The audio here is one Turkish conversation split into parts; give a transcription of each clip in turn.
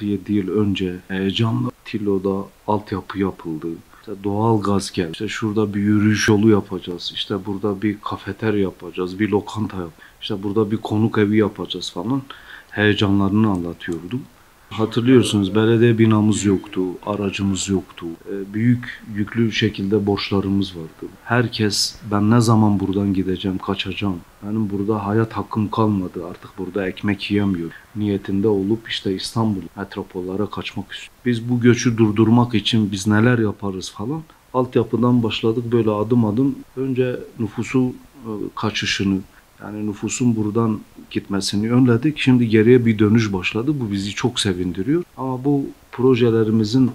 6-7 yıl önce heyecanla Tilo'da altyapı yapıldı. İşte doğal gaz geldi. İşte şurada bir yürüyüş yolu yapacağız. İşte burada bir kafeter yapacağız. Bir lokanta yap. İşte burada bir konuk evi yapacağız falan. Heyecanlarını anlatıyordum. Hatırlıyorsunuz belediye binamız yoktu, aracımız yoktu. Ee, Büyük yüklü şekilde borçlarımız vardı. Herkes ben ne zaman buradan gideceğim, kaçacağım. Benim burada hayat hakkım kalmadı. Artık burada ekmek yiyemiyorum. Niyetinde olup işte İstanbul metropollara kaçmak istiyorum. Biz bu göçü durdurmak için biz neler yaparız falan. Altyapıdan başladık böyle adım adım. Önce nüfusu e, kaçışını, yani nüfusun buradan gitmesini önledik. Şimdi geriye bir dönüş başladı. Bu bizi çok sevindiriyor. Ama bu projelerimizin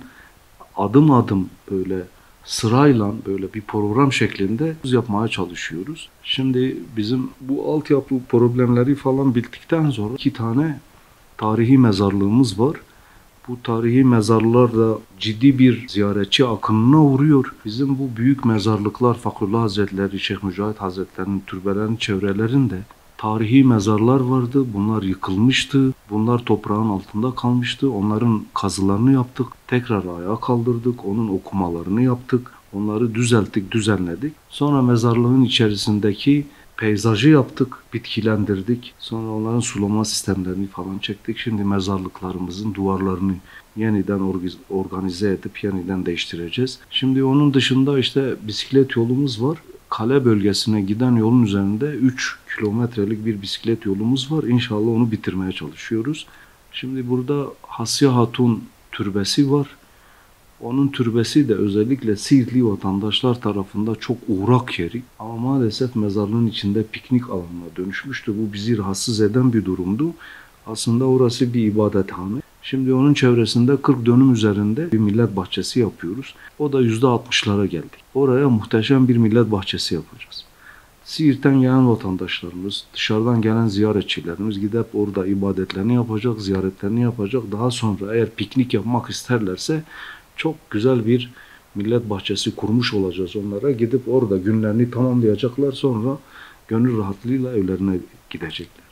adım adım böyle sırayla böyle bir program şeklinde yapmaya çalışıyoruz. Şimdi bizim bu altyapı problemleri falan bittikten sonra iki tane tarihi mezarlığımız var. Bu tarihi mezarlar da ciddi bir ziyaretçi akınına uğruyor. Bizim bu büyük mezarlıklar Fakrullah Hazretleri, Şeyh Mücahit Hazretleri'nin türbelerinin çevrelerinde tarihi mezarlar vardı. Bunlar yıkılmıştı. Bunlar toprağın altında kalmıştı. Onların kazılarını yaptık. Tekrar ayağa kaldırdık. Onun okumalarını yaptık. Onları düzelttik, düzenledik. Sonra mezarlığın içerisindeki peyzajı yaptık, bitkilendirdik. Sonra onların sulama sistemlerini falan çektik. Şimdi mezarlıklarımızın duvarlarını yeniden organize edip yeniden değiştireceğiz. Şimdi onun dışında işte bisiklet yolumuz var. Kale bölgesine giden yolun üzerinde 3 kilometrelik bir bisiklet yolumuz var. İnşallah onu bitirmeye çalışıyoruz. Şimdi burada Hasya Hatun türbesi var. Onun türbesi de özellikle Siirtli vatandaşlar tarafında çok uğrak yeri. Ama maalesef mezarlığın içinde piknik alanına dönüşmüştü. Bu bizi rahatsız eden bir durumdu. Aslında orası bir ibadethane. Şimdi onun çevresinde 40 dönüm üzerinde bir millet bahçesi yapıyoruz. O da %60'lara geldik. Oraya muhteşem bir millet bahçesi yapacağız. Siirt'ten gelen vatandaşlarımız, dışarıdan gelen ziyaretçilerimiz gidip orada ibadetlerini yapacak, ziyaretlerini yapacak. Daha sonra eğer piknik yapmak isterlerse çok güzel bir millet bahçesi kurmuş olacağız onlara. Gidip orada günlerini tamamlayacaklar sonra gönül rahatlığıyla evlerine gidecekler.